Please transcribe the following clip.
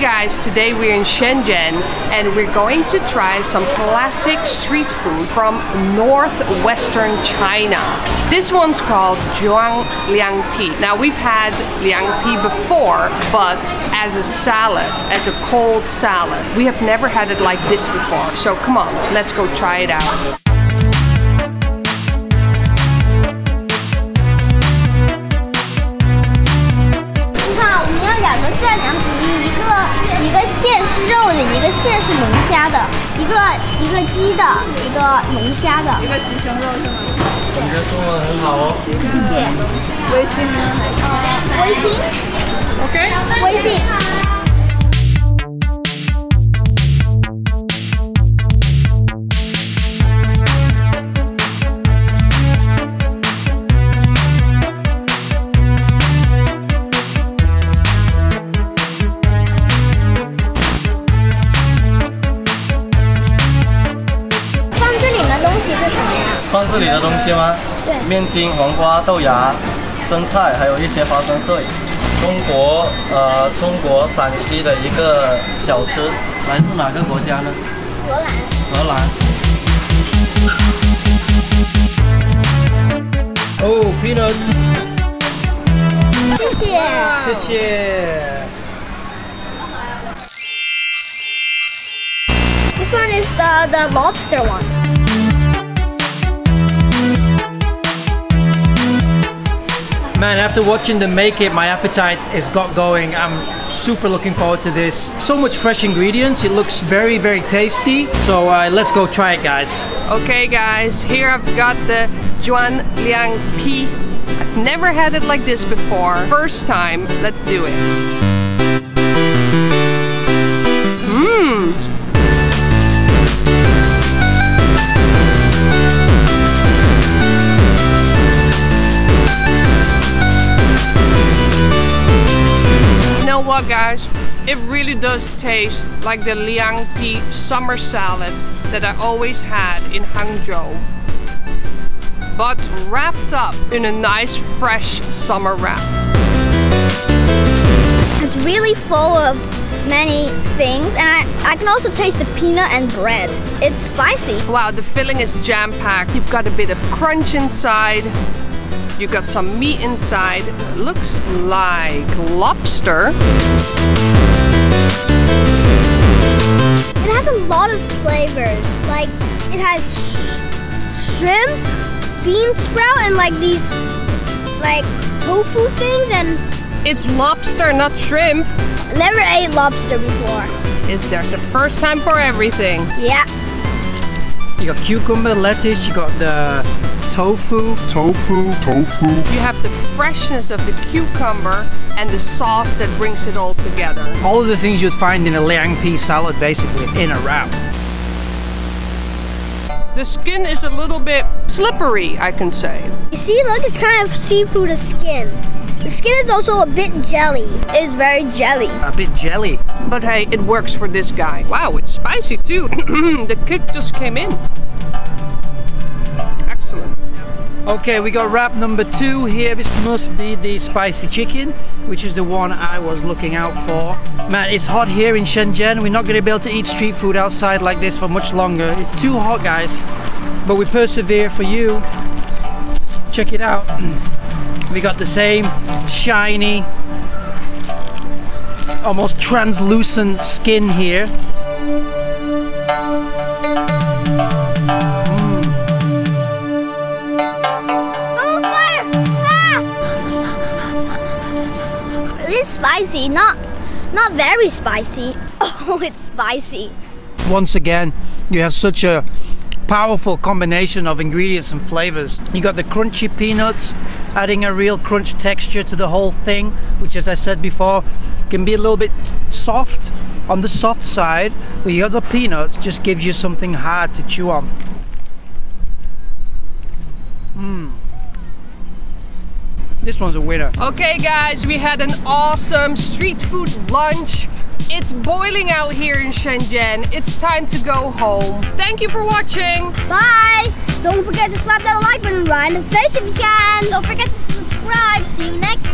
guys, today we're in Shenzhen and we're going to try some classic street food from northwestern China. This one's called Juan Liang Pi. Now we've had Liang Pi before, but as a salad, as a cold salad. We have never had it like this before. So come on, let's go try it out. 一个蟹是龙虾的，一个一个鸡的，一个龙虾的，一个鸡胸肉是吗？你这中文很好哦，谢谢。微信呢？微信，OK，微信。放这里的东西吗？对，面筋、黄瓜、豆芽、生菜，还有一些花生碎。中国，呃，中国陕西的一个小吃，来自哪个国家呢？荷兰。荷兰。哦，peanuts。谢谢。谢谢。This one is the the lobster one. Man, after watching them make it, my appetite has got going. I'm super looking forward to this. So much fresh ingredients. It looks very, very tasty. So uh, let's go try it, guys. Okay, guys. Here I've got the Juan Liang Pi. I've never had it like this before. First time. Let's do it. What guys, it really does taste like the Liang Pi summer salad that I always had in Hangzhou. But wrapped up in a nice fresh summer wrap. It's really full of many things and I, I can also taste the peanut and bread. It's spicy. Wow, the filling is jam-packed. You've got a bit of crunch inside, you got some meat inside. It looks like lobster. It has a lot of flavors. Like it has sh shrimp, bean sprout, and like these like tofu things and it's lobster, not shrimp. I never ate lobster before. It, there's a first time for everything. Yeah. You got cucumber, lettuce, you got the tofu. Tofu, tofu. You have the freshness of the cucumber and the sauce that brings it all together. All of the things you'd find in a liang pi salad basically in a wrap. The skin is a little bit slippery, I can say. You see, look, it's kind of seafood skin. The skin is also a bit jelly. It's very jelly. A bit jelly. But hey, it works for this guy. Wow, it's spicy too. the kick just came in. Excellent. Okay, we got wrap number two here. This must be the spicy chicken, which is the one I was looking out for. Man, it's hot here in Shenzhen. We're not going to be able to eat street food outside like this for much longer. It's too hot, guys. But we persevere for you. Check it out. We got the same shiny, almost translucent skin here. It is spicy, not not very spicy. Oh, it's spicy. Once again, you have such a powerful combination of ingredients and flavors. You got the crunchy peanuts, adding a real crunch texture to the whole thing, which as I said before, can be a little bit soft on the soft side, but you got the peanuts, just gives you something hard to chew on. Mmm. This one's a winner. Okay guys, we had an awesome street food lunch. It's boiling out here in Shenzhen. It's time to go home. Thank you for watching. Bye. Don't forget to slap that like button right in the face if you can. Don't forget to subscribe. See you next time.